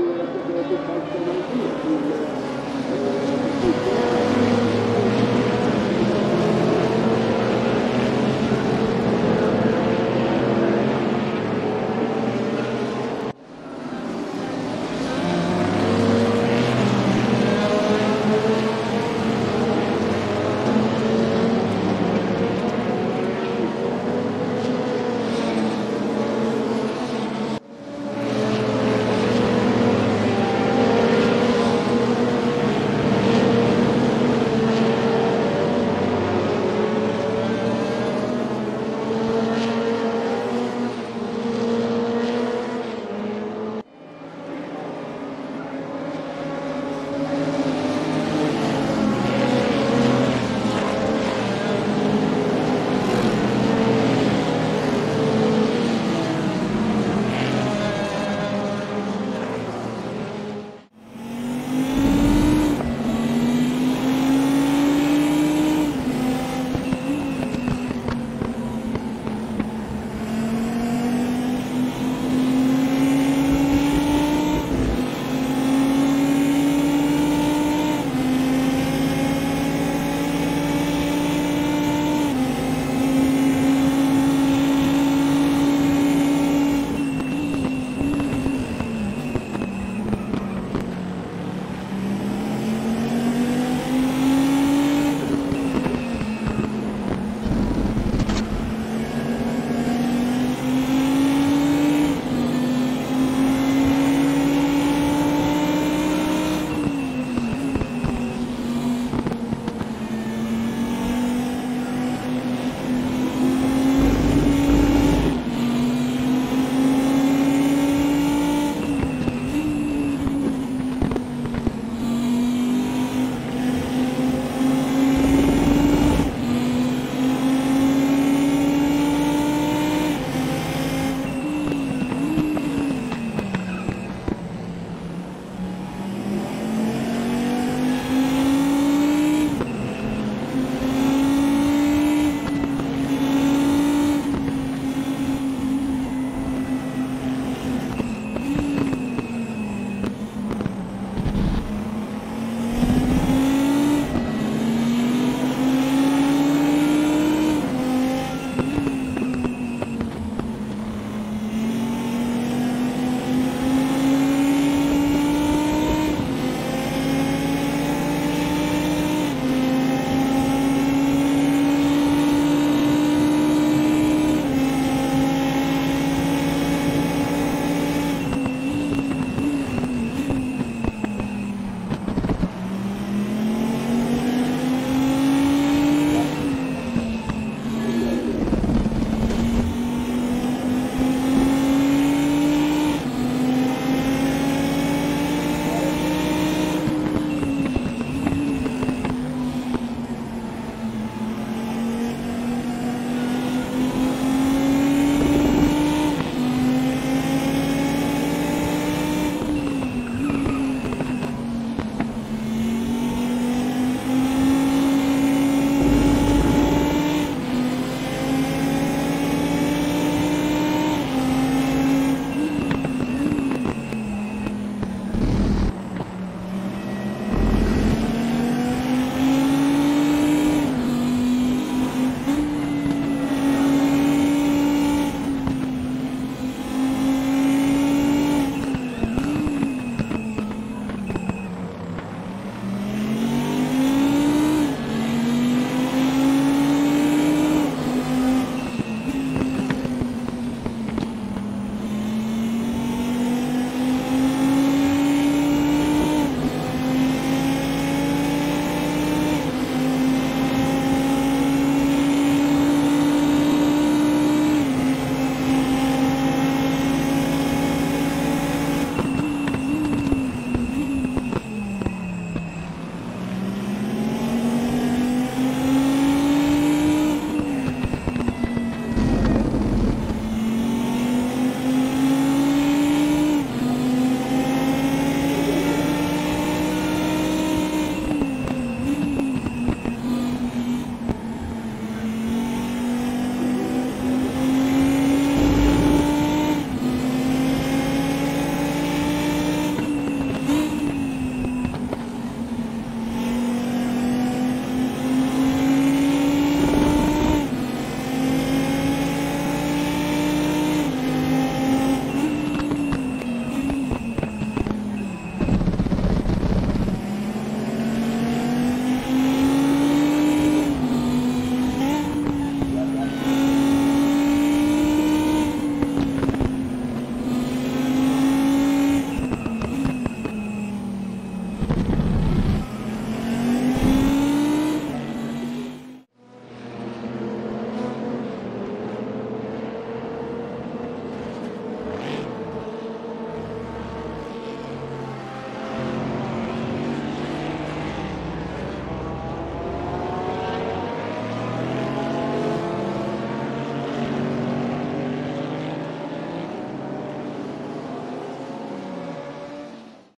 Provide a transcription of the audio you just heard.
you have to go to